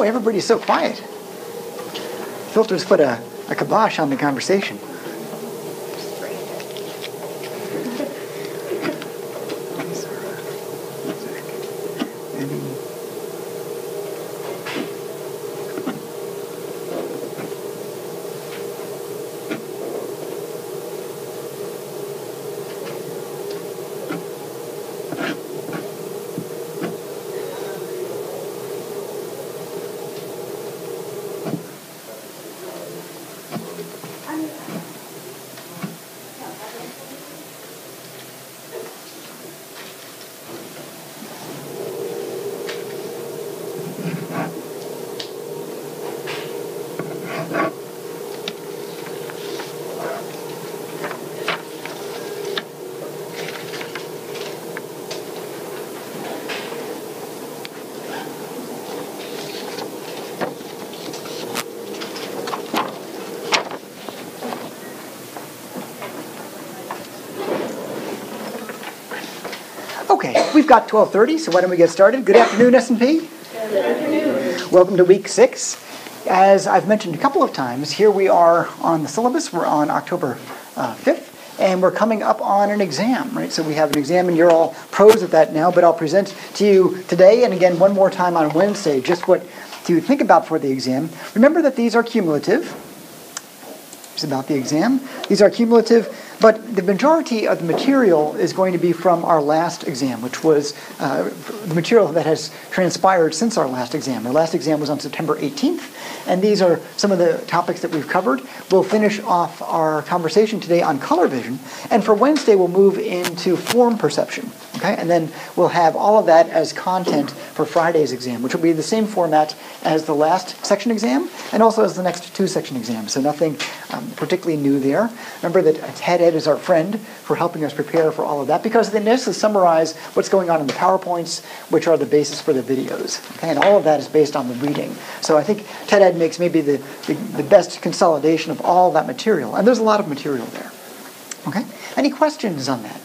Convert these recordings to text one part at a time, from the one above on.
Boy, everybody's so quiet. Filters put a, a kibosh on the conversation. Okay, we've got 12:30, so why don't we get started? Good afternoon, S&P. Good afternoon. Welcome to week six. As I've mentioned a couple of times, here we are on the syllabus. We're on October uh, 5th, and we're coming up on an exam, right? So we have an exam, and you're all pros at that now. But I'll present to you today, and again one more time on Wednesday, just what to think about for the exam. Remember that these are cumulative. It's about the exam. These are cumulative, but the majority of the material is going to be from our last exam, which was uh, the material that has transpired since our last exam. Our last exam was on September 18th, and these are some of the topics that we've covered. We'll finish off our conversation today on color vision, and for Wednesday, we'll move into form perception. Okay, and then we'll have all of that as content for Friday's exam, which will be the same format as the last section exam and also as the next two section exams. So nothing um, particularly new there. Remember that TED Ed is our friend for helping us prepare for all of that because they necessarily summarize what's going on in the PowerPoints, which are the basis for the videos. Okay, and all of that is based on the reading. So I think TED Ed makes maybe the, the, the best consolidation of all that material, and there's a lot of material there. Okay, any questions on that?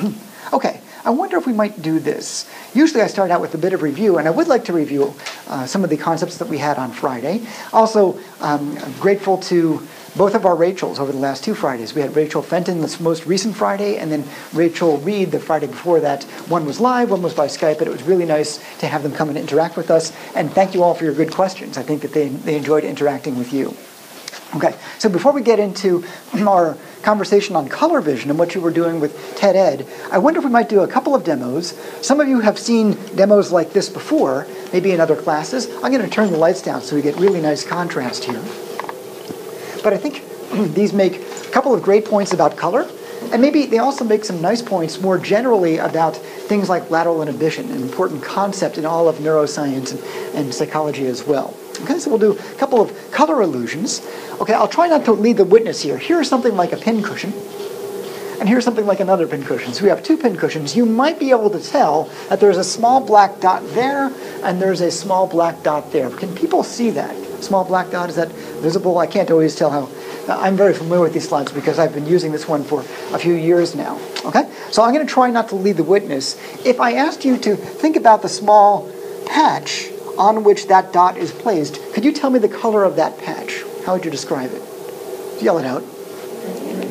Okay, I wonder if we might do this. Usually I start out with a bit of review, and I would like to review uh, some of the concepts that we had on Friday. Also, um, I'm grateful to both of our Rachels over the last two Fridays. We had Rachel Fenton this most recent Friday, and then Rachel Reed the Friday before that. One was live, one was by Skype, but it was really nice to have them come and interact with us. And thank you all for your good questions. I think that they, they enjoyed interacting with you. Okay, so before we get into our conversation on color vision and what you were doing with TED Ed, I wonder if we might do a couple of demos. Some of you have seen demos like this before, maybe in other classes. I'm going to turn the lights down so we get really nice contrast here. But I think these make a couple of great points about color, and maybe they also make some nice points more generally about things like lateral inhibition, an important concept in all of neuroscience and, and psychology as well. Okay, so we'll do a couple of color illusions. Okay, I'll try not to lead the witness here. Here's something like a pincushion, and here's something like another pincushion. So we have two pincushions. You might be able to tell that there's a small black dot there, and there's a small black dot there. Can people see that? Small black dot, is that visible? I can't always tell how. Uh, I'm very familiar with these slides because I've been using this one for a few years now. Okay, so I'm going to try not to lead the witness. If I asked you to think about the small patch on which that dot is placed, could you tell me the color of that patch? How would you describe it? Yell it out.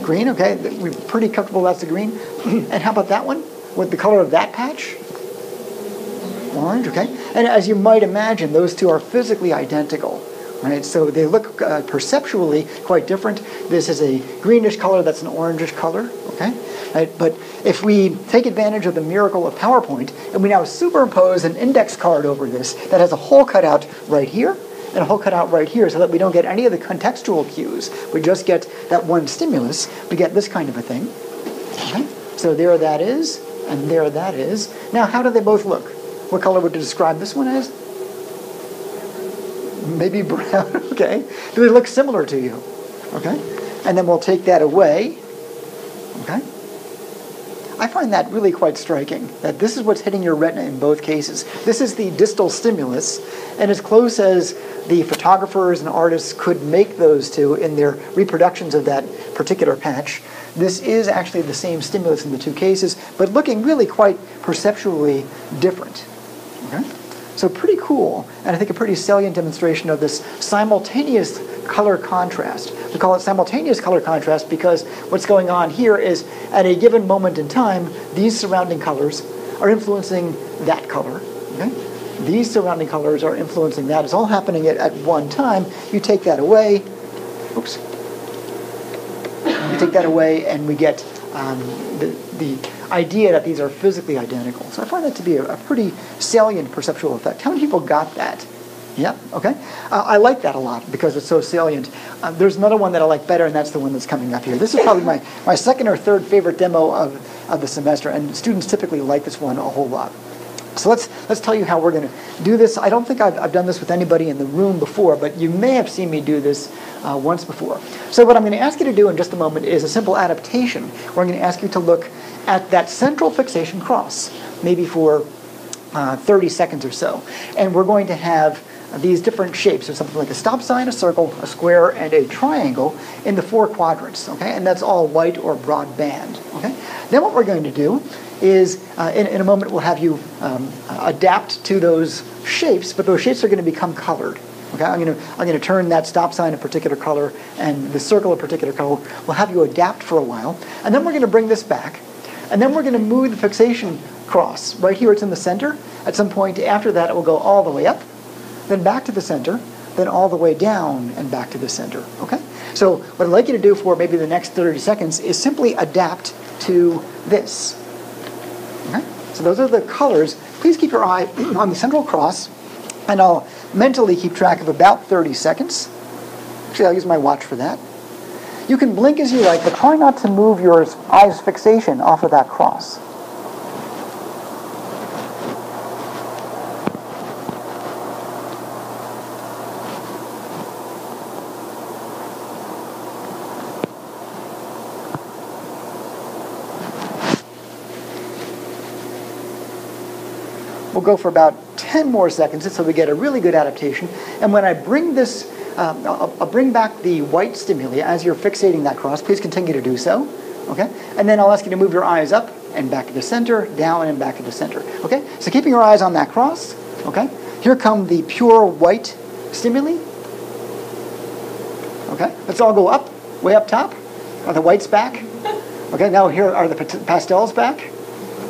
Green, okay. We're pretty comfortable that's the green. and how about that one? What the color of that patch? Orange, okay. And as you might imagine, those two are physically identical. Right, so they look uh, perceptually quite different. This is a greenish color, that's an orangish color? Right, but if we take advantage of the miracle of PowerPoint and we now superimpose an index card over this that has a hole cut out right here and a hole cut out right here so that we don't get any of the contextual cues, we just get that one stimulus, we get this kind of a thing. Okay? So there that is, and there that is. Now, how do they both look? What color would you describe this one as? Maybe brown, okay. Do they look similar to you? Okay. And then we'll take that away. Okay. I find that really quite striking, that this is what's hitting your retina in both cases. This is the distal stimulus, and as close as the photographers and artists could make those two in their reproductions of that particular patch, this is actually the same stimulus in the two cases, but looking really quite perceptually different. Okay? So pretty cool, and I think a pretty salient demonstration of this simultaneous color contrast. We call it simultaneous color contrast because what's going on here is at a given moment in time, these surrounding colors are influencing that color. Okay? These surrounding colors are influencing that. It's all happening at, at one time. You take that away. Oops. You take that away, and we get um, the, the idea that these are physically identical. So I find that to be a, a pretty salient perceptual effect. How many people got that? Yeah, okay. Uh, I like that a lot because it's so salient. Uh, there's another one that I like better, and that's the one that's coming up here. This is probably my, my second or third favorite demo of, of the semester, and students typically like this one a whole lot. So let's, let's tell you how we're going to do this. I don't think I've, I've done this with anybody in the room before, but you may have seen me do this uh, once before. So what I'm going to ask you to do in just a moment is a simple adaptation where I'm going to ask you to look at that central fixation cross, maybe for uh, 30 seconds or so. And we're going to have these different shapes. So something like a stop sign, a circle, a square, and a triangle in the four quadrants, okay? And that's all white or broadband, okay? Then what we're going to do is, uh, in, in, a moment, we'll have you um, adapt to those shapes, but those shapes are going to become colored. Okay, I'm going I'm going to turn that stop sign a particular color and the circle a particular color. We'll have you adapt for a while, and then we're going to bring this back, and then we're going to move the fixation cross right here. It's in the center. At some point after that, it will go all the way up, then back to the center, then all the way down and back to the center. Okay. So what I'd like you to do for maybe the next 30 seconds is simply adapt to this. Okay? So those are the colors. Please keep your eye on the central cross, and I'll mentally keep track of about 30 seconds. Actually, I'll use my watch for that. You can blink as you like, but try not to move your eyes fixation off of that cross. We'll go for about 10 more seconds until we get a really good adaptation. And when I bring this, um, I'll, bring back the white stimuli as you're fixating that cross. Please continue to do so. Okay? And then I'll ask you to move your eyes up and back to the center, down and back to the center. Okay? So keeping your eyes on that cross. Okay? Here come the pure white stimuli. Okay? Let's all go up, way up top. Are the whites back? Okay, now here are the pastels back.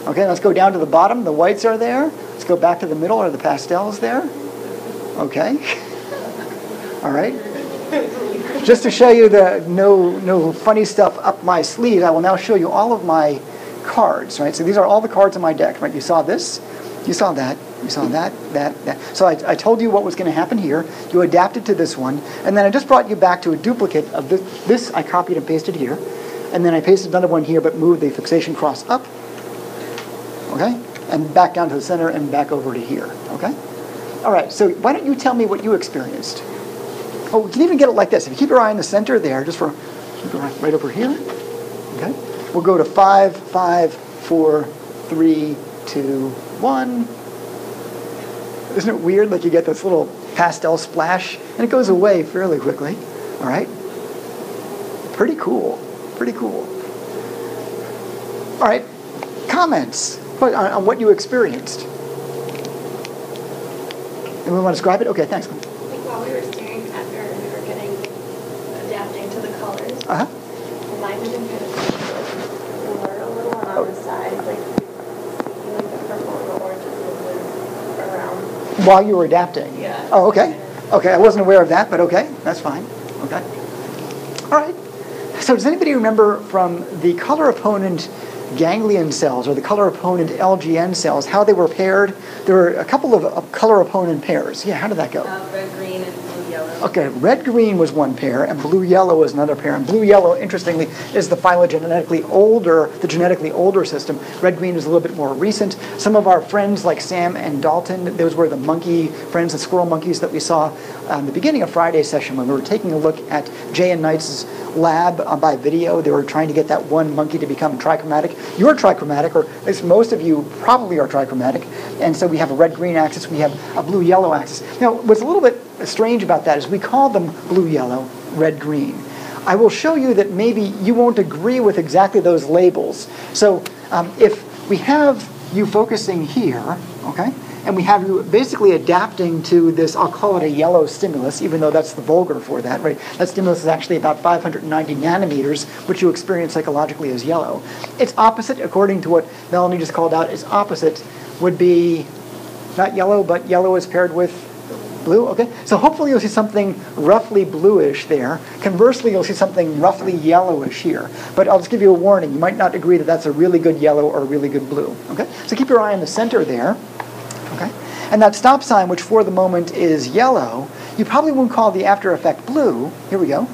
Okay, let's go down to the bottom. The whites are there Let's go back to the middle. Are the pastels there? Okay. All right. Just to show you the no no funny stuff up my sleeve, I will now show you all of my cards. Right. So these are all the cards in my deck. Right. You saw this. You saw that. You saw that, that, that. So I, I told you what was going to happen here. You adapted to this one. And then I just brought you back to a duplicate of this. This I copied and pasted here. And then I pasted another one here, but moved the fixation cross up. Okay? and back down to the center and back over to here, okay? All right, so why don't you tell me what you experienced? Oh, we can even get it like this. If you keep your eye in the center there, just for right over here, okay? We'll go to five, five, four, three, two, one. Isn't it weird? Like you get this little pastel splash, and it goes away fairly quickly. All right? Pretty cool. Pretty cool. All right, comments? on, on what you experienced. And we want to describe it? Okay, thanks. I think while we were staring at her and we were getting, adapting to the colors, uh-huh. the line vision kind of blurred a little on the sides, like, like the purple and the orange was around. While you were adapting? Yeah. Oh, okay. Okay, I wasn't aware of that, but okay, that's fine. Okay. All right. So does anybody remember from the color opponent ganglion cells or the color opponent LGN cells, how they were paired. There were a couple of color opponent pairs. Yeah, how did that go? Uh, red, green, and blue, yellow. Okay, red, green was one pair, and blue, yellow was another pair. And blue, yellow, interestingly, is the phylogenetically older, the genetically older system. Red, green is a little bit more recent. Some of our friends like Sam and Dalton, those were the monkey friends, the squirrel monkeys that we saw um, the beginning of Friday's session when we were taking a look at Jay and Neitz's lab uh, by video. They were trying to get that one monkey to become trichromatic. You're trichromatic, or at least most of you probably are trichromatic. And so we have a red-green axis, we have a blue-yellow axis. Now, what's a little bit strange about that is we call them blue-yellow, red-green. I will show you that maybe you won't agree with exactly those labels. So um, if we have you focusing here, okay, and we have you basically adapting to this, I'll call it a yellow stimulus, even though that's the vulgar for that, right? That stimulus is actually about 590 nanometers, which you experience psychologically as yellow. Its opposite, according to what Melanie just called out, its opposite would be not yellow, but yellow is paired with blue, okay? So hopefully you'll see something roughly bluish there. Conversely, you'll see something roughly yellowish here. But I'll just give you a warning. You might not agree that that's a really good yellow or a really good blue, okay? So keep your eye on the center there? And that stop sign, which for the moment is yellow, you probably won't call the after effect blue. Here we go.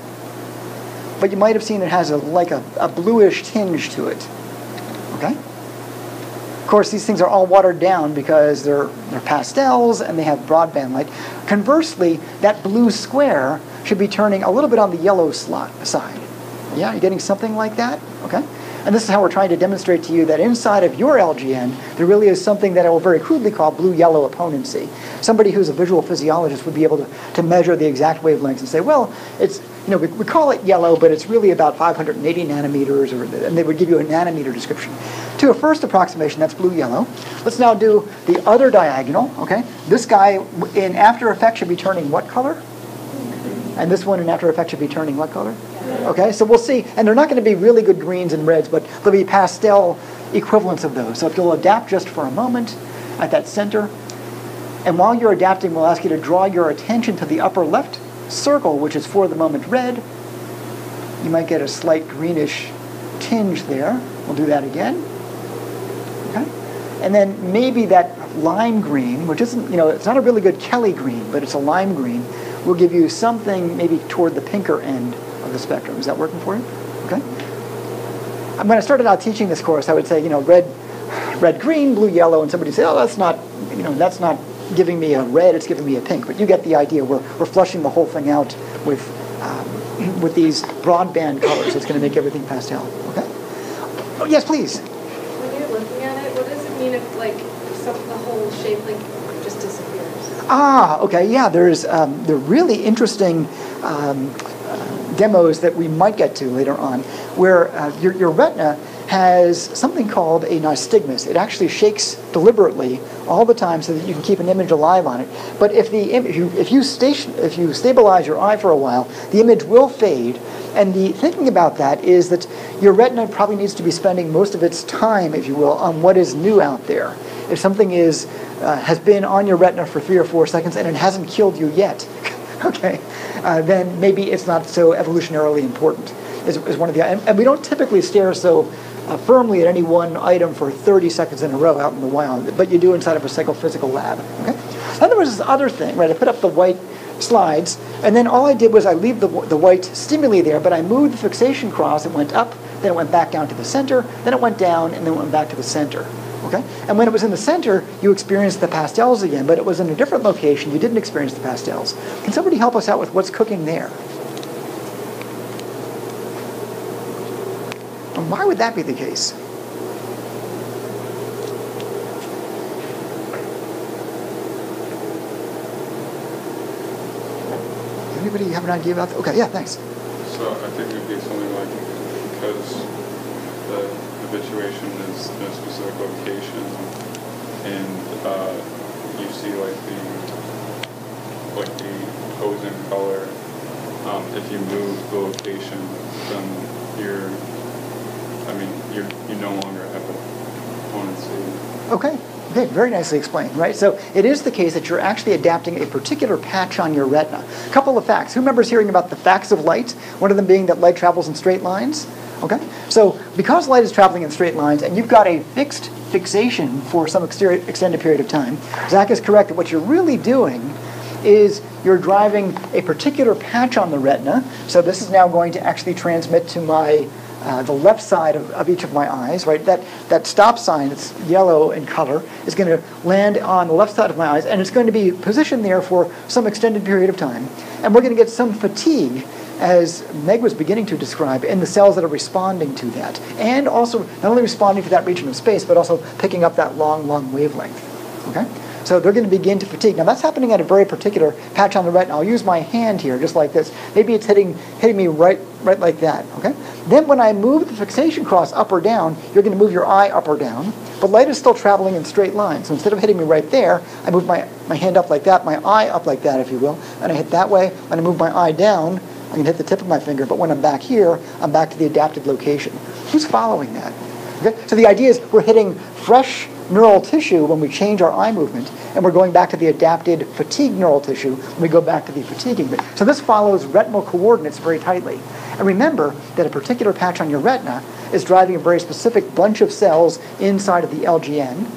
But you might have seen it has a, like a, a bluish tinge to it, okay? Of course, these things are all watered down because they're, they're pastels and they have broadband light. Conversely, that blue square should be turning a little bit on the yellow slot side. Yeah, you're getting something like that? Okay? And this is how we're trying to demonstrate to you that inside of your LGN, there really is something that I will very crudely call blue-yellow opponency. Somebody who's a visual physiologist would be able to, to measure the exact wavelengths and say, well, it's, you know, we, we call it yellow, but it's really about 580 nanometers, or, and they would give you a nanometer description. To a first approximation, that's blue-yellow. Let's now do the other diagonal, okay? This guy in After Effects should be turning what color? And this one in After Effects should be turning what color? Okay, so we'll see. And they're not going to be really good greens and reds, but they'll be pastel equivalents of those. So if you'll adapt just for a moment at that center, and while you're adapting, we'll ask you to draw your attention to the upper left circle, which is for the moment red. You might get a slight greenish tinge there. We'll do that again. Okay? And then maybe that lime green, which isn't, you know, it's not a really good Kelly green, but it's a lime green, will give you something maybe toward the pinker end the spectrum. Is that working for you? Okay. I'm when I started out teaching this course, I would say, you know, red, red, green, blue, yellow, and somebody say, oh, that's not, you know, that's not giving me a red, it's giving me a pink. But you get the idea. We're, we're flushing the whole thing out with, um, with these broadband colors. It's going to make everything pastel. Okay. Oh, yes, please. When you're looking at it, what does it mean if like some, the whole shape like just disappears? Ah, okay, yeah. There's um, the really interesting um, demos that we might get to later on, where uh, your, your retina has something called a nystagmus. It actually shakes deliberately all the time so that you can keep an image alive on it. But if the if you if you station if you stabilize your eye for a while, the image will fade. And the thinking about that is that your retina probably needs to be spending most of its time, if you will, on what is new out there. If something is uh, has been on your retina for three or four seconds and it hasn't killed you yet, okay, uh, then maybe it's not so evolutionarily important. Is, is one of the and, and we don't typically stare so uh, firmly at any one item for 30 seconds in a row out in the wild, but you do inside of a psychophysical lab. Okay. Then there was this other thing, right? I put up the white slides, and then all I did was I leave the, the white stimuli there, but I moved the fixation cross. It went up, then it went back down to the center, then it went down, and then it went back to the center. Okay? And when it was in the center, you experienced the pastels again, but it was in a different location. You didn't experience the pastels. Can somebody help us out with what's cooking there? And why would that be the case? Anybody have an idea about that? Okay, yeah, thanks. So I think it would be something like because the habituation is a specific location, and uh, you see like the like the ozone color. Um, if you move the location, then you're. I mean, you you no longer have a opponency. Okay. Okay, very nicely explained, right? So it is the case that you're actually adapting a particular patch on your retina. A couple of facts. Who remembers hearing about the facts of light? One of them being that light travels in straight lines. Okay, so because light is traveling in straight lines and you've got a fixed fixation for some extended period of time, Zach is correct that what you're really doing is you're driving a particular patch on the retina. So this is now going to actually transmit to my uh, the left side of, of each of my eyes, right? That, that stop sign that's yellow in color is going to land on the left side of my eyes, and it's going to be positioned there for some extended period of time. And we're going to get some fatigue, as Meg was beginning to describe, in the cells that are responding to that. And also, not only responding to that region of space, but also picking up that long, long wavelength. Okay? So they're going to begin to fatigue. Now that's happening at a very particular patch on the retina. I'll use my hand here, just like this. Maybe it's hitting hitting me right right like that. Okay. Then when I move the fixation cross up or down, you're going to move your eye up or down, but light is still traveling in straight lines. So instead of hitting me right there, I move my, my hand up like that, my eye up like that, if you will, and I hit that way. When I move my eye down, I can hit the tip of my finger, but when I'm back here, I'm back to the adapted location. Who's following that? Okay? So the idea is we're hitting fresh neural tissue when we change our eye movement, and we're going back to the adapted fatigue neural tissue when we go back to the fatiguing bit. So this follows retinal coordinates very tightly. And remember that a particular patch on your retina is driving a very specific bunch of cells inside of the LGN,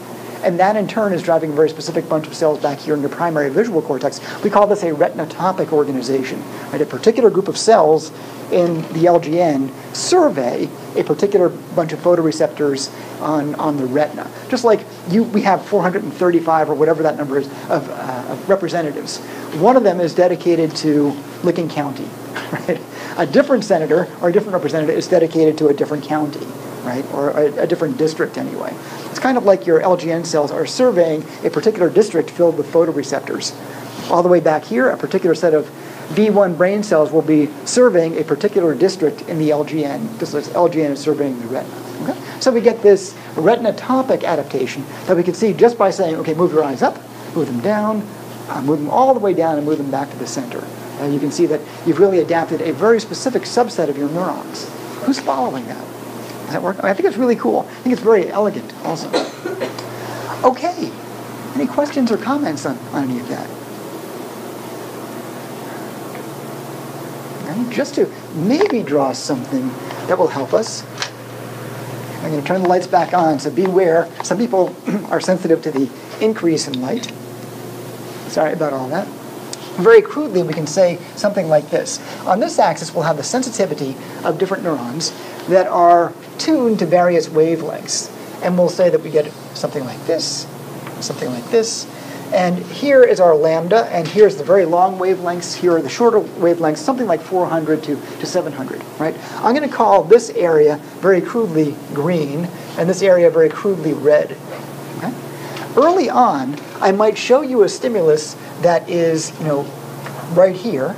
and that in turn is driving a very specific bunch of cells back here in your primary visual cortex. We call this a retinotopic organization. Right? A particular group of cells in the LGN survey a particular bunch of photoreceptors on, on the retina. Just like you, we have 435 or whatever that number is of, uh, of representatives. One of them is dedicated to Licking County. Right? A different senator or a different representative is dedicated to a different county, right? Or a, a different district anyway. It's kind of like your LGN cells are surveying a particular district filled with photoreceptors. All the way back here, a particular set of V1 brain cells will be surveying a particular district in the LGN, just as LGN is surveying the retina. Okay? So we get this retinotopic adaptation that we can see just by saying, okay, move your eyes up, move them down, uh, move them all the way down, and move them back to the center. And you can see that you've really adapted a very specific subset of your neurons. Who's following that? Does that work? I think it's really cool. I think it's very elegant also. Okay. Any questions or comments on, on any of that? just to maybe draw something that will help us. I'm going to turn the lights back on, so beware. Some people are sensitive to the increase in light. Sorry about all that. Very crudely, we can say something like this. On this axis, we'll have the sensitivity of different neurons that are tuned to various wavelengths. And we'll say that we get something like this, something like this, and here is our lambda, and here's the very long wavelengths. Here are the shorter wavelengths, something like 400 to, to 700, right? I'm going to call this area very crudely green, and this area very crudely red. Okay? Early on, I might show you a stimulus that is, you know, right here.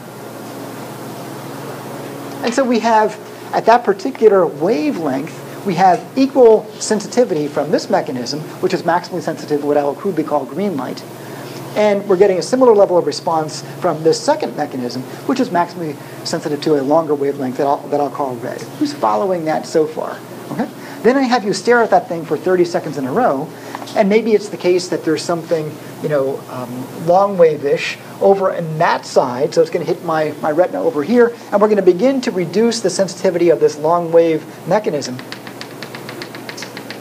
And so we have, at that particular wavelength, we have equal sensitivity from this mechanism, which is maximally sensitive to what I will crudely call green light, and we're getting a similar level of response from this second mechanism, which is maximally sensitive to a longer wavelength that I'll, that I'll call red. Who's following that so far? Okay? Then I have you stare at that thing for 30 seconds in a row, and maybe it's the case that there's something, you know, um, long wave-ish over in that side, so it's going to hit my, my retina over here, and we're going to begin to reduce the sensitivity of this long wave mechanism,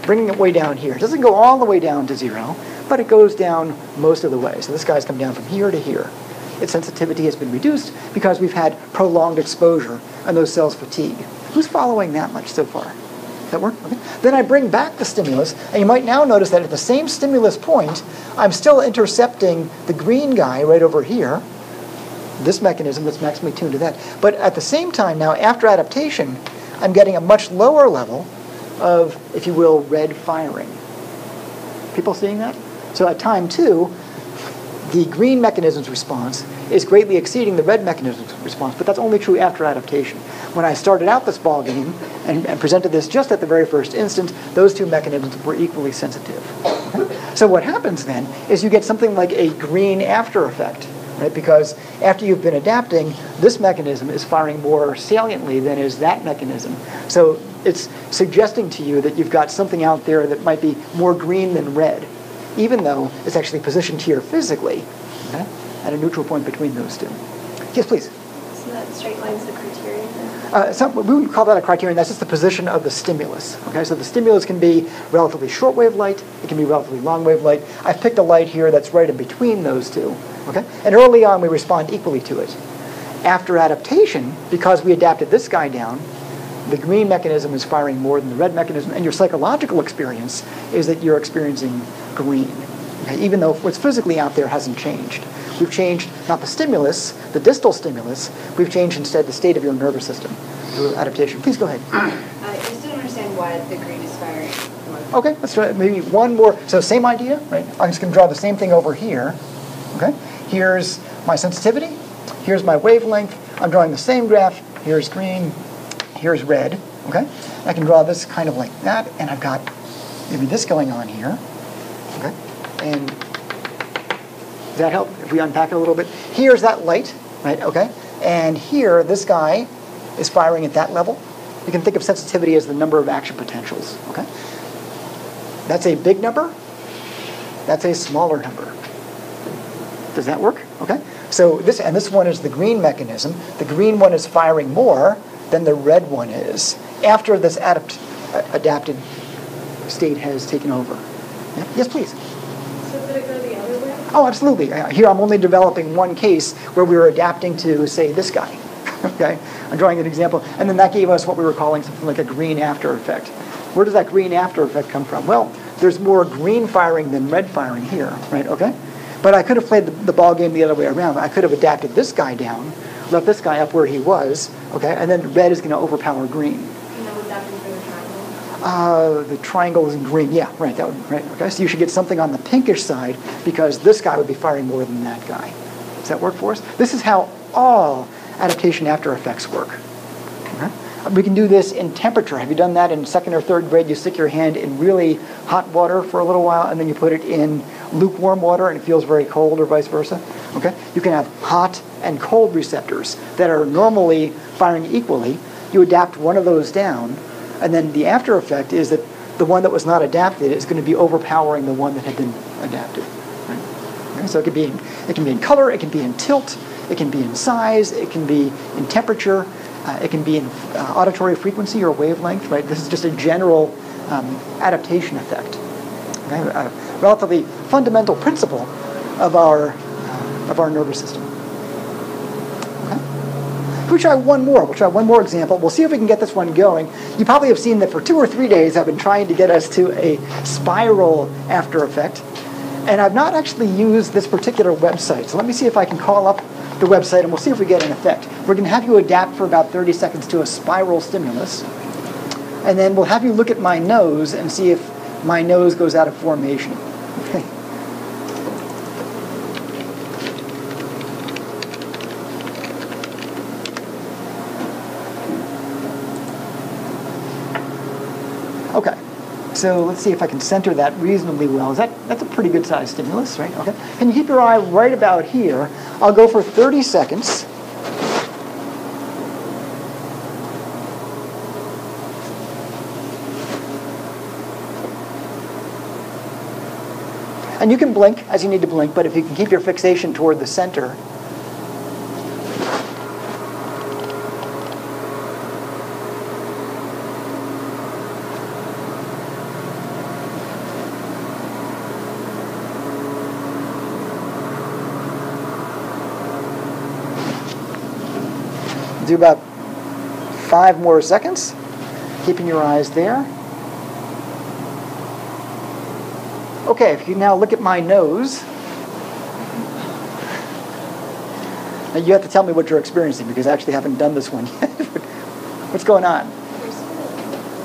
bringing it way down here. It doesn't go all the way down to zero, but it goes down most of the way. So this guy's come down from here to here. Its sensitivity has been reduced because we've had prolonged exposure and those cells fatigue. Who's following that much so far? That work? Okay. Then I bring back the stimulus, and you might now notice that at the same stimulus point, I'm still intercepting the green guy right over here, this mechanism that's maximally tuned to that. But at the same time now, after adaptation, I'm getting a much lower level of, if you will, red firing. People seeing that? So at time two, the green mechanism's response is greatly exceeding the red mechanism's response, but that's only true after adaptation. When I started out this ball game and, and presented this just at the very first instant, those two mechanisms were equally sensitive. So what happens then is you get something like a green after effect, right? Because after you've been adapting, this mechanism is firing more saliently than is that mechanism. So it's suggesting to you that you've got something out there that might be more green than red even though it's actually positioned here physically okay, at a neutral point between those two. Yes, please. So that straight line's the criterion? Uh, some, we wouldn't call that a criterion. That's just the position of the stimulus. Okay, so the stimulus can be relatively short wave light. It can be relatively long wave light. I've picked a light here that's right in between those two. Okay, and early on we respond equally to it. After adaptation, because we adapted this guy down, the green mechanism is firing more than the red mechanism, and your psychological experience is that you're experiencing green, okay? even though what's physically out there hasn't changed. We've changed not the stimulus, the distal stimulus, we've changed instead the state of your nervous system through adaptation. Please go ahead. Uh, I just don't understand why the green is firing. Okay, let's try maybe one more. So same idea, right? I'm just going to draw the same thing over here. Okay, here's my sensitivity. Here's my wavelength. I'm drawing the same graph. Here's green. Here's red, okay? I can draw this kind of like that, and I've got maybe this going on here, okay? And does that help if we unpack it a little bit? Here's that light, right, okay? And here, this guy is firing at that level. You can think of sensitivity as the number of action potentials, okay? That's a big number. That's a smaller number. Does that work? Okay. So this and this one is the green mechanism. The green one is firing more than the red one is after this adapt, adapted state has taken over. Yeah? Yes, please. So it go the other way? Oh, absolutely. Uh, Here I'm only developing one case where we were adapting to, say, this guy. okay? I'm drawing an example. And then that gave us what we were calling something like a green after effect. Where does that green after effect come from? Well, there's more green firing than red firing here, right? Okay? But I could have played the, the ball game the other way around. I could have adapted this guy down, left this guy up where he was, okay? And then red is going to overpower green. And that was after the triangle? Uh, the triangle is in green. Yeah, right. That would right. Okay, so you should get something on the pinkish side because this guy would be firing more than that guy. Does that work for us? This is how all adaptation after effects work. Okay? We can do this in temperature. Have you done that in second or third grade? You stick your hand in really hot water for a little while, and then you put it in lukewarm water, and it feels very cold, or vice versa. Okay? You can have hot and cold receptors that are normally firing equally. You adapt one of those down, and then the after effect is that the one that was not adapted is going to be overpowering the one that had been adapted. Right? Okay, so it can be in, it can be in color, it can be in tilt, it can be in size, it can be in temperature, uh, it can be in uh, auditory frequency or wavelength. Right? This is just a general um, adaptation effect. A relatively fundamental principle of our uh, of our nervous system. Okay? We'll try one more. We'll try one more example. We'll see if we can get this one going. You probably have seen that for two or three days I've been trying to get us to a spiral after effect. And I've not actually used this particular website. So let me see if I can call up the website and we'll see if we get an effect. We're going to have you adapt for about 30 seconds to a spiral stimulus. And then we'll have you look at my nose and see if my nose goes out of formation. Okay. So let's see if I can center that reasonably well. Is that that's a pretty good size stimulus, right? Okay. Can you keep your eye right about here? I'll go for 30 seconds. And you can blink as you need to blink, but if you can keep your fixation toward the center, do about five more seconds, keeping your eyes there. Okay, if you now look at my nose, now you have to tell me what you're experiencing because I actually haven't done this one yet. What's going on?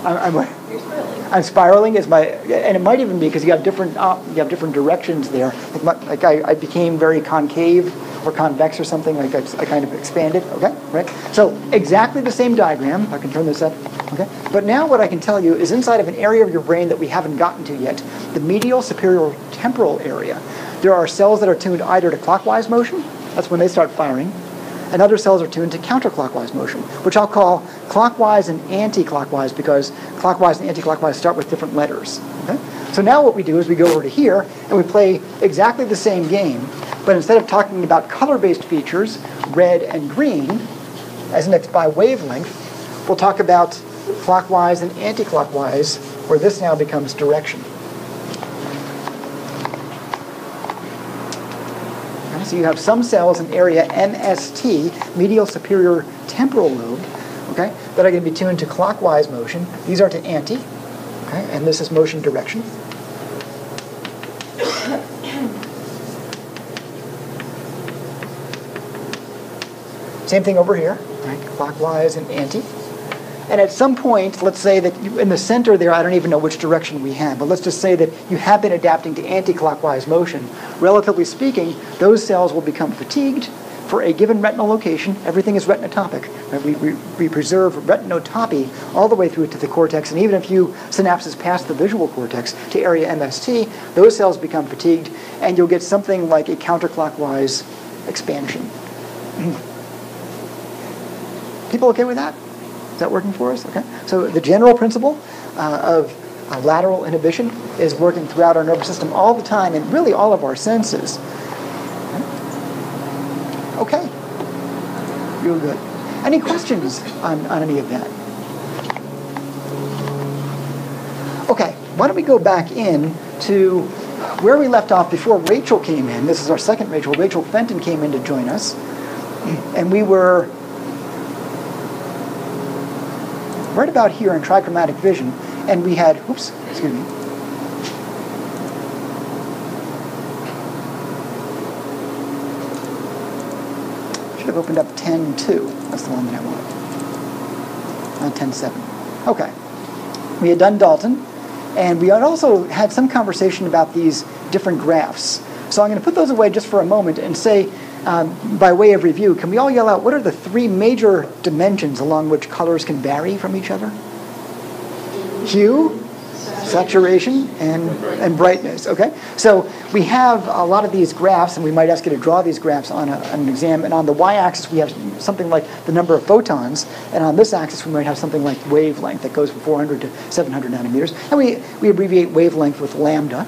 I'm, I'm, You're spiraling. I'm spiraling is my, and it might even be because you have different, uh, you have different directions there. Like, my, like I, I became very concave or convex or something. Like I, I kind of expanded. Okay, right. So exactly the same diagram. I can turn this up. Okay. But now what I can tell you is inside of an area of your brain that we haven't gotten to yet, the medial superior temporal area. There are cells that are tuned either to clockwise motion. That's when they start firing and other cells are tuned to counterclockwise motion, which I'll call clockwise and anti-clockwise because clockwise and anti-clockwise start with different letters. Okay? So now what we do is we go over to here and we play exactly the same game, but instead of talking about color-based features, red and green, as indexed by wavelength, we'll talk about clockwise and anti-clockwise, where this now becomes direction. So you have some cells in area MST, medial superior temporal lobe, okay, that are going to be tuned to clockwise motion. These are to anti, okay, and this is motion direction. Same thing over here, right, clockwise and anti. And at some point, let's say that you, in the center there, I don't even know which direction we have, but let's just say that you have been adapting to anti-clockwise motion. Relatively speaking, those cells will become fatigued for a given retinal location, everything is retinotopic. Right? We, we, we preserve retinotopy all the way through to the cortex, and even a few synapses past the visual cortex to area MST, those cells become fatigued, and you'll get something like a counterclockwise expansion. People okay with that? Is that working for us? Okay. So the general principle uh, of uh, lateral inhibition is working throughout our nervous system all the time and really all of our senses. Okay. Real good. Any questions on, on any of that? Okay, why don't we go back in to where we left off before Rachel came in. This is our second Rachel. Rachel Fenton came in to join us. And we were right about here in trichromatic vision. And we had, oops, excuse me. Should have opened up 10.2. That's the one that I wanted. Not 10.7. Okay. We had done Dalton. And we had also had some conversation about these different graphs. So I'm going to put those away just for a moment and say, um, by way of review, can we all yell out what are the three major dimensions along which colors can vary from each other? Hue, saturation, and, and brightness. Okay, so we have a lot of these graphs, and we might ask you to draw these graphs on, a, on an exam. And on the y-axis, we have something like the number of photons, and on this axis, we might have something like wavelength that goes from 400 to 700 nanometers. And we, we abbreviate wavelength with lambda.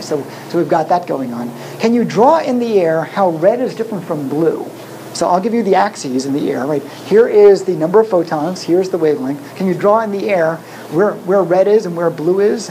So, so we've got that going on. Can you draw in the air how red is different from blue? So I'll give you the axes in the air. Right here is the number of photons. Here's the wavelength. Can you draw in the air where where red is and where blue is?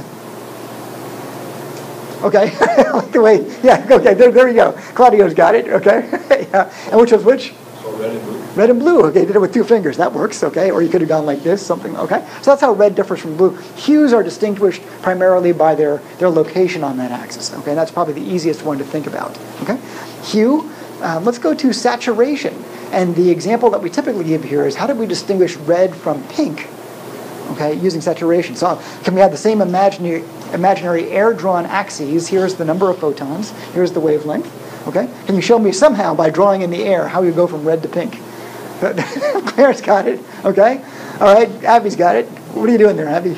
Okay, like the way. Yeah, okay. There, there you go. Claudio's got it. Okay, yeah. And which was which? So red and blue. Red and blue. Okay, did it with two fingers. That works. Okay, or you could have gone like this, something. Okay, so that's how red differs from blue. Hues are distinguished primarily by their their location on that axis. Okay, And that's probably the easiest one to think about. Okay, hue. Um, let's go to saturation. And the example that we typically give here is how do we distinguish red from pink? Okay, using saturation. So can we have the same imaginary imaginary air-drawn axes? Here's the number of photons. Here's the wavelength. Okay, can you show me somehow by drawing in the air how you go from red to pink? Claire's got it. Okay, all right. Abby's got it. What are you doing there, Abby?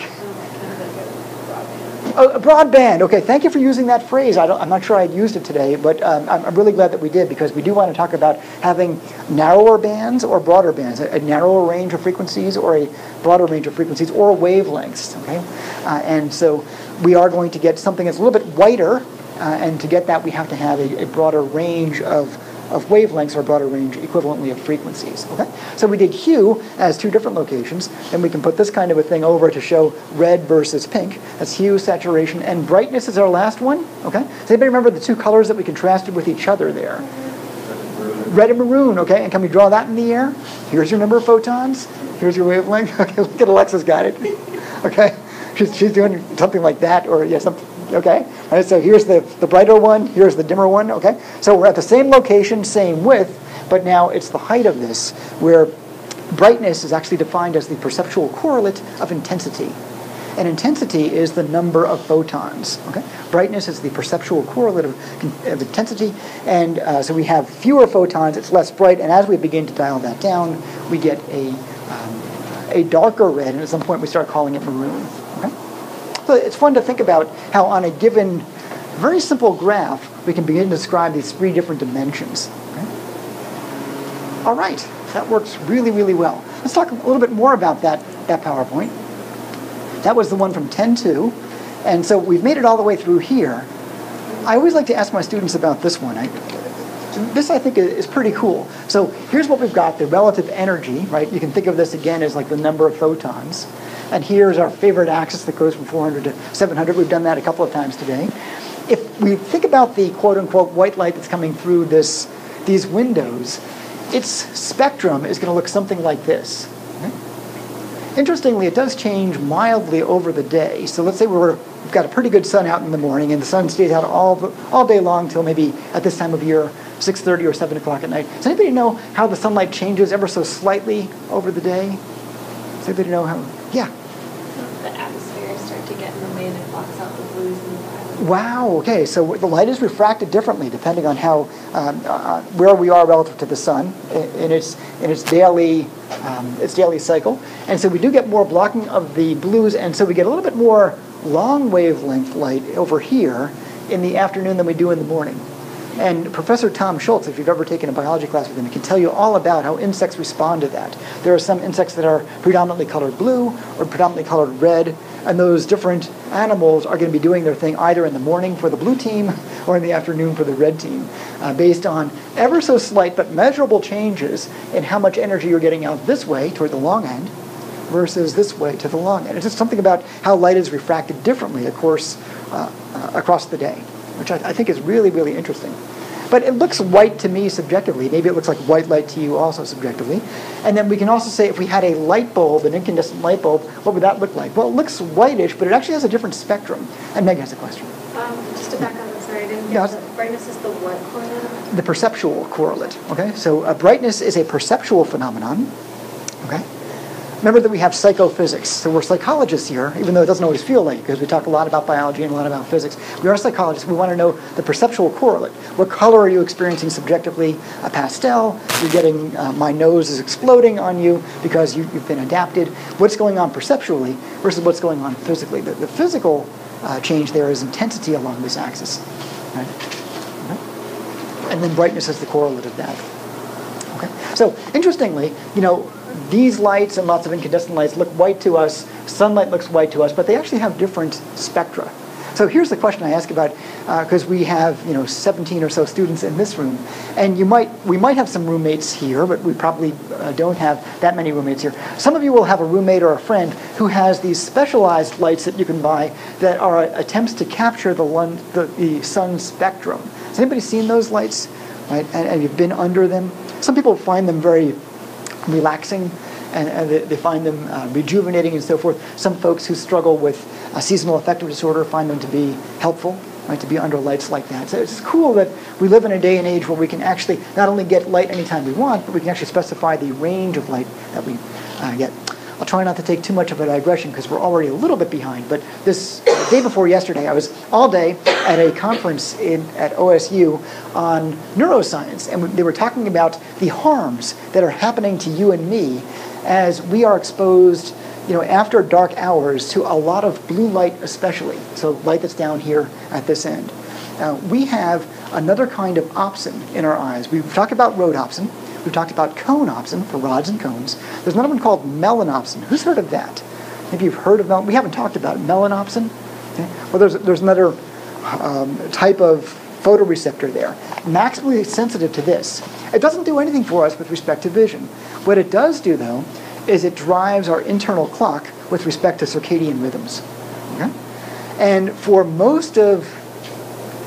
Oh, broadband. Okay, thank you for using that phrase. I am not sure I'd used it today, but um, I'm, I'm, really glad that we did because we do want to talk about having narrower bands or broader bands, a, a narrower range of frequencies or a broader range of frequencies or wavelengths. Okay, uh, and so we are going to get something that's a little bit whiter, uh, and to get that we have to have a, a broader range of of wavelengths or broader range equivalently of frequencies. Okay? So we did hue as two different locations, and we can put this kind of a thing over to show red versus pink. That's hue, saturation, and brightness is our last one. Okay? Does anybody remember the two colors that we contrasted with each other there? Red and maroon, okay? And can we draw that in the air? Here's your number of photons. Here's your wavelength. Okay, look at Alexa's got it. Okay? She's, she's doing something like that, or yeah, something okay? Right, so here's the, the brighter one, here's the dimmer one, okay? So we're at the same location, same width, but now it's the height of this, where brightness is actually defined as the perceptual correlate of intensity. And intensity is the number of photons. Okay? Brightness is the perceptual correlate of, of intensity, and uh, so we have fewer photons, it's less bright, and as we begin to dial that down, we get a, um, a darker red, and at some point we start calling it maroon. It's fun to think about how on a given very simple graph, we can begin to describe these three different dimensions. Okay? All right, that works really, really well. Let's talk a little bit more about that, that PowerPoint. That was the one from 10.2. And so we've made it all the way through here. I always like to ask my students about this one. I, this, I think, is pretty cool. So here's what we've got, the relative energy, right? You can think of this again as like the number of photons. And here's our favorite axis that goes from 400 to 700. We've done that a couple of times today. If we think about the quote-unquote white light that's coming through this, these windows, its spectrum is going to look something like this. Interestingly, it does change mildly over the day. So let's say we're, we've got a pretty good sun out in the morning, and the sun stays out all, all day long till maybe at this time of year, 6.30 or 7 o'clock at night. Does anybody know how the sunlight changes ever so slightly over the day? Does anybody know how? Yeah. the atmosphere start to get in the way and it blocks out the blues and the violets. Wow. Okay. So the light is refracted differently depending on how um, uh, where we are relative to the sun in, in its in its daily um, its daily cycle, and so we do get more blocking of the blues, and so we get a little bit more long wavelength light over here in the afternoon than we do in the morning. And Professor Tom Schultz, if you've ever taken a biology class with him, can tell you all about how insects respond to that. There are some insects that are predominantly colored blue or predominantly colored red, and those different animals are going to be doing their thing either in the morning for the blue team or in the afternoon for the red team, uh, based on ever so slight but measurable changes in how much energy you're getting out this way toward the long end versus this way to the long end. It's just something about how light is refracted differently, of course, uh, uh, across the day, which I, I think is really, really interesting. But it looks white to me subjectively. Maybe it looks like white light to you also subjectively. And then we can also say if we had a light bulb, an incandescent light bulb, what would that look like? Well, it looks whitish, but it actually has a different spectrum. And Meg has a question. Um, just to back on this, sorry, I didn't get the brightness is the what correlate? The perceptual correlate. Okay, so uh, brightness is a perceptual phenomenon. Okay. Remember that we have psychophysics. So we're psychologists here, even though it doesn't always feel like it, because we talk a lot about biology and a lot about physics. We are psychologists. We want to know the perceptual correlate. What color are you experiencing subjectively? A pastel. You're getting, uh, my nose is exploding on you because you, you've been adapted. What's going on perceptually versus what's going on physically? The, the physical uh, change there is intensity along this axis. Right? And then brightness is the correlate of that. Okay. So interestingly, you know, these lights and lots of incandescent lights look white to us. Sunlight looks white to us, but they actually have different spectra. So here's the question I ask about, because we have you know 17 or so students in this room, and you might we might have some roommates here, but we probably uh, don't have that many roommates here. Some of you will have a roommate or a friend who has these specialized lights that you can buy that are attempts to capture the, the, the sun spectrum. Has anybody seen those lights? Right, and, and you've been under them. Some people find them very relaxing and, and they, find them uh, rejuvenating and so forth. Some folks who struggle with a seasonal affective disorder find them to be helpful, right, to be under lights like that. So it's cool that we live in a day and age where we can actually not only get light anytime we want, but we can actually specify the range of light that we uh, get. I'll try not to take too much of a digression because we're already a little bit behind. But this day before yesterday, I was all day at a conference in, at OSU on neuroscience, and they were talking about the harms that are happening to you and me as we are exposed, you know, after dark hours to a lot of blue light, especially. So light that's down here at this end. Uh, we have another kind of opsin in our eyes. We talk about rhodopsin. We've talked about conopsin for rods and cones. There's another one called melanopsin. Who's heard of that? Maybe you've heard of mel- We haven't talked about melanopsin. Okay. Well, there's, there's another um, type of photoreceptor there, maximally sensitive to this. It doesn't do anything for us with respect to vision. What it does do, though, is it drives our internal clock with respect to circadian rhythms. Okay? And for most of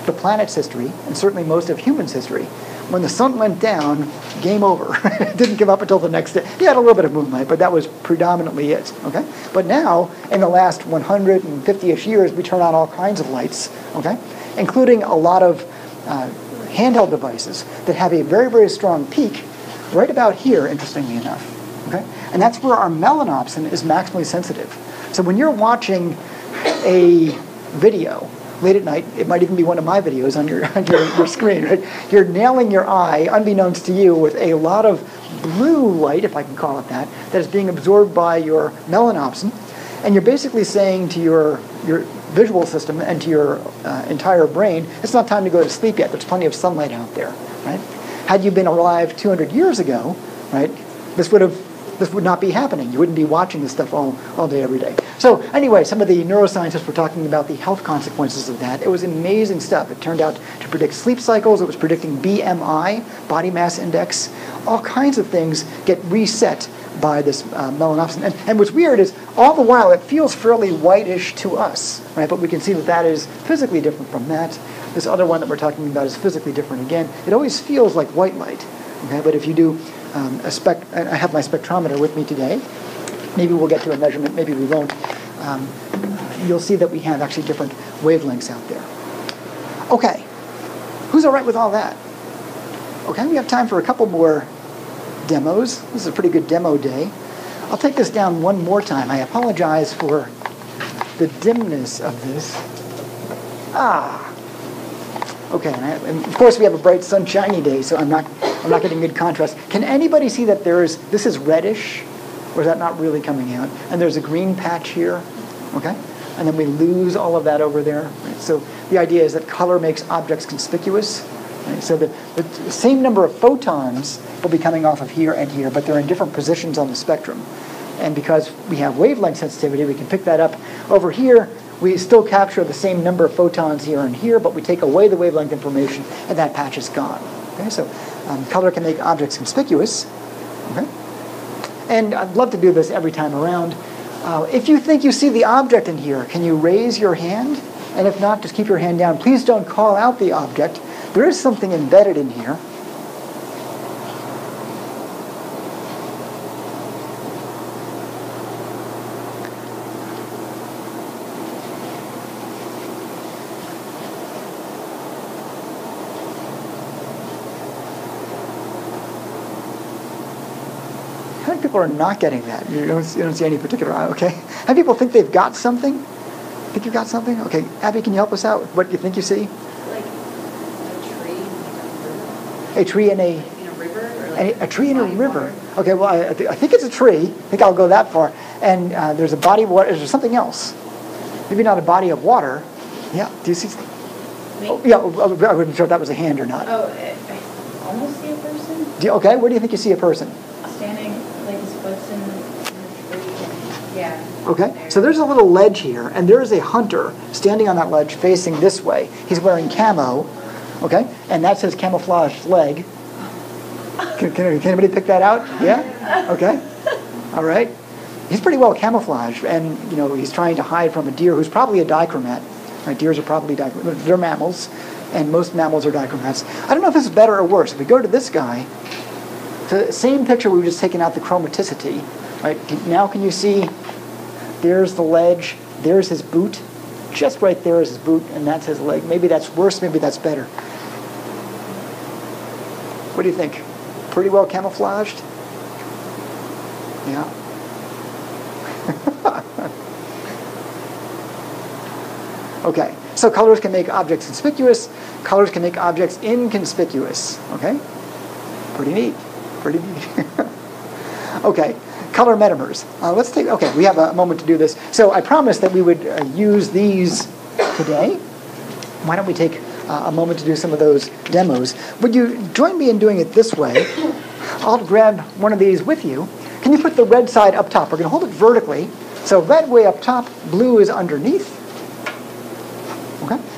the planet's history, and certainly most of humans' history, when the sun went down, game over. didn't give up until the next day. You had a little bit of moonlight, but that was predominantly it. Okay. But now, in the last 150ish years, we turn on all kinds of lights. Okay, including a lot of uh, handheld devices that have a very, very strong peak right about here. Interestingly enough. Okay, and that's where our melanopsin is maximally sensitive. So when you're watching a video late at night, it might even be one of my videos on your, on your, your screen, right? You're nailing your eye, unbeknownst to you, with a lot of blue light, if I can call it that, that is being absorbed by your melanopsin. And you're basically saying to your, your visual system and to your uh, entire brain, it's not time to go to sleep yet. There's plenty of sunlight out there, right? Had you been alive 200 years ago, right, this would have this would not be happening. You wouldn't be watching this stuff all, all day, every day. So anyway, some of the neuroscientists were talking about the health consequences of that. It was amazing stuff. It turned out to predict sleep cycles. It was predicting BMI, body mass index. All kinds of things get reset by this uh, melanopsin. And, and what's weird is all the while it feels fairly whitish to us, right? But we can see that that is physically different from that. This other one that we're talking about is physically different again. It always feels like white light, okay? But if you do um, a spec, I have my spectrometer with me today. Maybe we'll get to a measurement, maybe we won't. Um, you'll see that we have actually different wavelengths out there. Okay, who's all right with all that? Okay, we have time for a couple more demos. This is a pretty good demo day. I'll take this down one more time. I apologize for the dimness of this. Ah. Okay, and, I, and of course we have a bright sunshiny day, so I'm not I'm not getting good contrast. Can anybody see that there is this is reddish, or is that not really coming out? And there's a green patch here, okay? And then we lose all of that over there. Right? So the idea is that color makes objects conspicuous. Right? So the, the same number of photons will be coming off of here and here, but they're in different positions on the spectrum. And because we have wavelength sensitivity, we can pick that up. Over here, we still capture the same number of photons here and here, but we take away the wavelength information, and that patch is gone. Okay, so um, color can make objects conspicuous. Okay, and I'd love to do this every time around. Uh, if you think you see the object in here, can you raise your hand? And if not, just keep your hand down. Please don't call out the object. There is something embedded in here. Are not getting that? You don't, you don't see any particular, okay? How people think they've got something? Think you've got something? Okay, Abby, can you help us out? What do you think you see? Like a tree, A tree in a, in a river, or a, like a tree in a river. water? Okay, well, I, I, thi- I think it's a tree. I think I'll go that far. And uh, there's a body of water. Is there something else? Maybe not a body of water. Yeah, do you see? Oh, yeah, oh, oh, I wasn't sure if that was a hand or not. Oh, I I almost see a person Do you, okay, where do you think you see a person? standing, like his foot's in, in the tree. and- Yeah. Okay, so there's a little ledge here, and there is a hunter standing on that ledge facing this way. He's wearing camo, okay, and that's his camouflaged leg. Can, can, can anybody pick that out? Yeah? Okay. All right. He's pretty well camouflaged, and you know he's trying to hide from a deer who's probably a dichromat. Right? Deers are probably dichromats. They're mammals, and most mammals are dichromats. I don't know if this is better or worse. If we go to this guy, the same picture we've just taken out the chromaticity. Right? Now can you see there's the ledge. There's his boot. Just right there is his boot, and that's his leg. Maybe that's worse. Maybe that's better. What do you think? Pretty well camouflaged? Yeah. okay, so colors can make objects conspicuous. Colors can make objects inconspicuous. Okay? Pretty neat. Pretty neat. okay, color metamers. Uh, let's take, okay, we have a moment to do this. So I promised that we would uh, use these today. Why don't we take uh, a moment to do some of those demos? Would you join me in doing it this way? I'll grab one of these with you. Can you put the red side up top? We're going to hold it vertically. So red way up top, blue is underneath.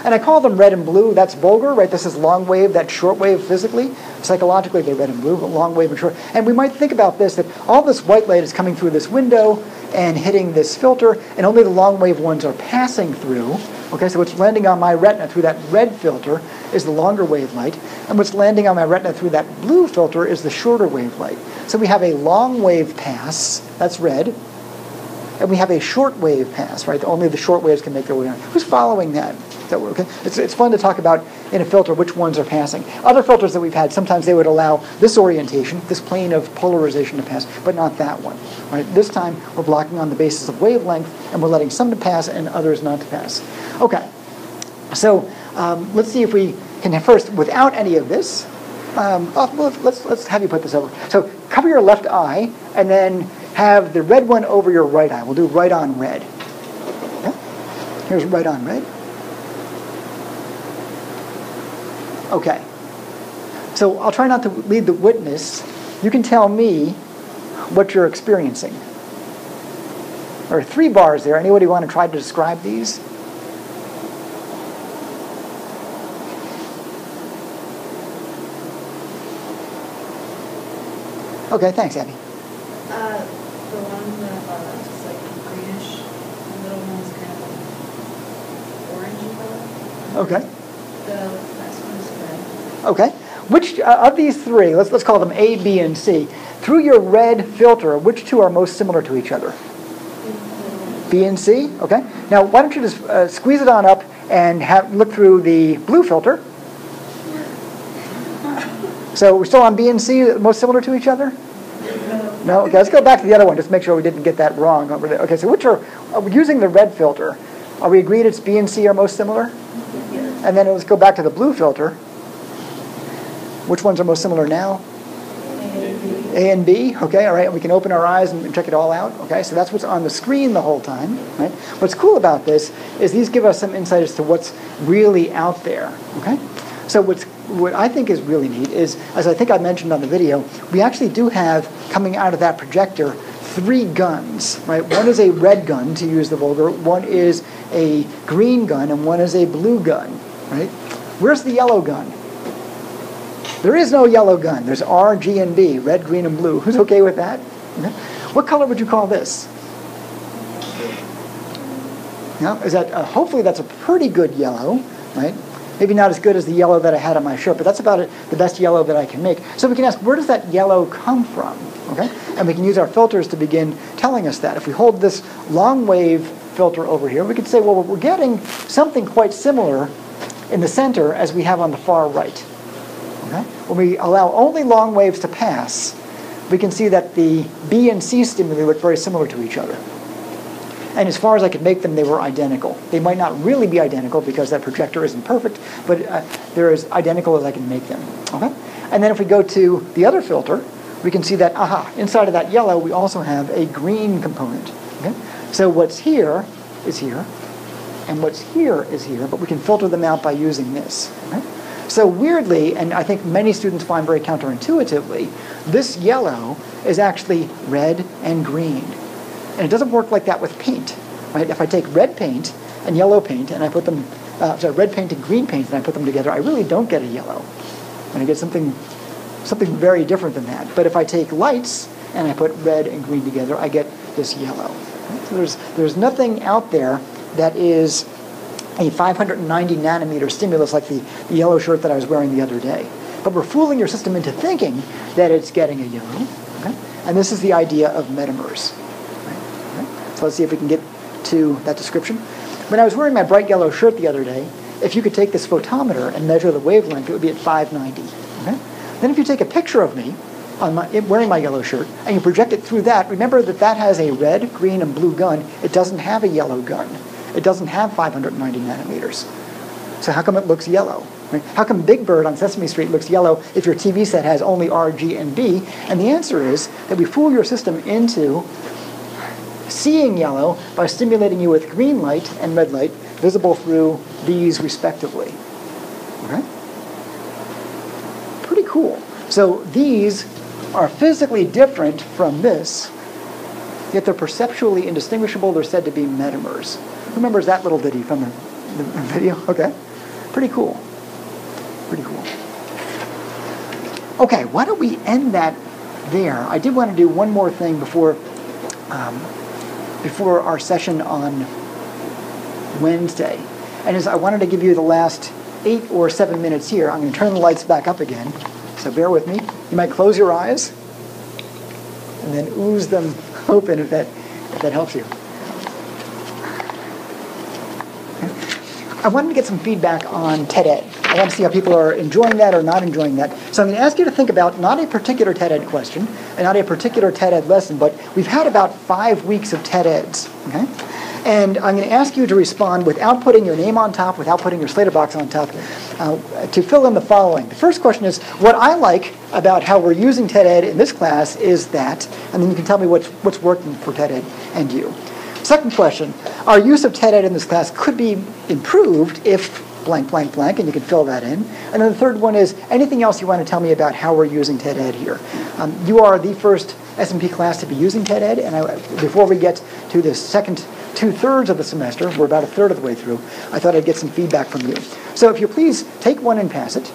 And I call them red and blue. That's vulgar, right? This is long wave, that's short wave physically. Psychologically, they're red and blue, but long wave and short. And we might think about this that all this white light is coming through this window and hitting this filter, and only the long wave ones are passing through. Okay, so what's landing on my retina through that red filter is the longer wave light, and what's landing on my retina through that blue filter is the shorter wave light. So we have a long wave pass, that's red, and we have a short wave pass, right? Only the short waves can make their way on. Who's following that? That okay? It's, it's fun to talk about in a filter which ones are passing. Other filters that we've had, sometimes they would allow this orientation, this plane of polarization to pass, but not that one. Right? This time we're blocking on the basis of wavelength, and we're letting some to pass and others not to pass. Okay, so um, let's see if we can first, without any of this, um, oh, let's, let's have you put this over. So cover your left eye, and then have the red one over your right eye. We'll do right on red. Yeah? Here's right on red. Okay. So I'll try not to lead the witness. You can tell me what you're experiencing. There are three bars there. Anybody want to try to describe these? Okay, thanks, Abby. Uh, the one that, uh, is like greenish, the little one's kind of like orange color. Okay. The last one is red. Okay. Which uh, of these three, let's, let's call them A, B, and C, through your red filter, which two are most similar to each other? B and C? Okay. Now, why don't you just uh, squeeze it on up and have, look through the blue filter? So we're still on B and C, most similar to each other? No? Okay, let's go back to the other one, just make sure we didn't get that wrong. Okay, so which are, uh, using the red filter, Are we agreed it's B and C are most similar? And then let's go back to the blue filter. Which ones are most similar now? A and B, okay, all right, we can open our eyes and check it all out, okay? So that's what's on the screen the whole time, right? What's cool about this is these give us some insight as to what's really out there, okay? So what's, what I think is really neat is, as I think I mentioned on the video, we actually do have, coming out of that projector, three guns, right? One is a red gun, to use the vulgar, one is a green gun, and one is a blue gun, right? Where's the yellow gun? There is no yellow gun. There's R, G, and B, red, green, and blue. Who's okay with that? What color would you call this? Yeah, is that uh, hopefully that's a pretty good yellow, right? Maybe not as good as the yellow that I had on my shirt, but that's about it, the best yellow that I can make. So we can ask, where does that yellow come from? Okay, and we can use our filters to begin telling us that. If we hold this long wave filter over here, we could say, well, we're getting something quite similar in the center as we have on the far right. When we allow only long waves to pass, we can see that the B and C stimuli look very similar to each other. And as far as I could make them, they were identical. They might not really be identical because that projector isn't perfect, but uh, they're as identical as I can make them. Okay? And then if we go to the other filter, we can see that, aha, inside of that yellow, we also have a green component. Okay? So what's here is here, and what's here is here, but we can filter them out by using this. Okay? So weirdly, and I think many students find very counterintuitively, this yellow is actually red and green. And it doesn't work like that with paint. Right? If I take red paint and yellow paint and I put them, uh, sorry, red paint and green paint and I put them together, I really don't get a yellow. And I get something, something very different than that. But if I take lights and I put red and green together, I get this yellow. So there's, there's nothing out there that is a 590 nanometer stimulus like the, the yellow shirt that I was wearing the other day. But we're fooling your system into thinking that it's getting a yellow. Okay? And this is the idea of metamers. So let's see if we can get to that description. When I was wearing my bright yellow shirt the other day, if you could take this photometer and measure the wavelength, it would be at 590. Okay? Then if you take a picture of me on my, wearing my yellow shirt and you project it through that, remember that that has a red, green, and blue gun. It doesn't have a yellow gun. It doesn't have 590 nanometers. So how come it looks yellow? Right? How come Big Bird on Sesame Street looks yellow if your TV set has only R, G, and B? And the answer is that we fool your system into seeing yellow by stimulating you with green light and red light visible through these respectively. Okay? Pretty cool. So these are physically different from this, yet they're perceptually indistinguishable. They're said to be metamers. Who remembers that little ditty from the, the video? Okay. Pretty cool. Pretty cool. Okay, why don't we end that there? I did want to do one more thing before um, before our session on Wednesday. And as I wanted to give you the last eight or seven minutes here, I'm going to turn the lights back up again. So bear with me. You might close your eyes and then ooze them open if that, if that helps you. I wanted to get some feedback on TED Ed. I want to see how people are enjoying that or not enjoying that. So I'm going to ask you to think about not a particular TED Ed question and not a particular TED Ed lesson, but we've had about five weeks of TED Eds. Okay? And I'm going to ask you to respond without putting your name on top, without putting your Slayter box on top, uh, to fill in the following. The first question is what I like about how we're using TED Ed in this class is that, and then you can tell me what's, what's working for TED Ed and you. Second question, our use of TED Ed in this class could be improved if blank, blank, blank, and you can fill that in. And then the third one is anything else you want to tell me about how we're using TED Ed here. Um, you are the first S&P class to be using TED Ed, and I, before we get to the second two-thirds of the semester, we're about a third of the way through, I thought I'd get some feedback from you. So if you please take one and pass it.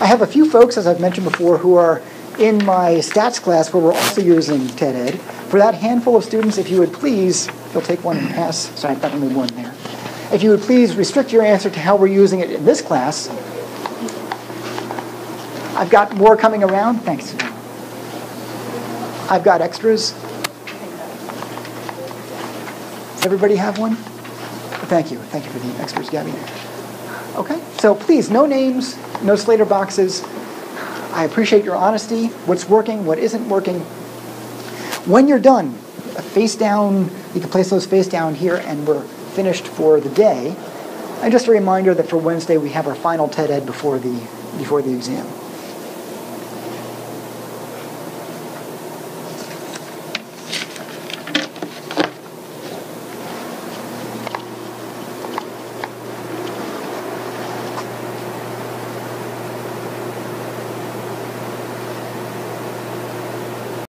I have a few folks, as I've mentioned before, who are in my stats class where we're also using TED Ed. For that handful of students, if you would please You'll take one and pass. Sorry, I've got only one there. If you would please restrict your answer to how we're using it in this class. I've got more coming around. Thanks. I've got extras. Does everybody have one? Thank you. Thank you for the extras, Gabby. Okay, so please, no names, no Slayter boxes. I appreciate your honesty, what's working, what isn't working. When you're done, face down, you can place those face down here, and we're finished for the day. And just a reminder that for Wednesday we have our final TED Ed before the before the exam.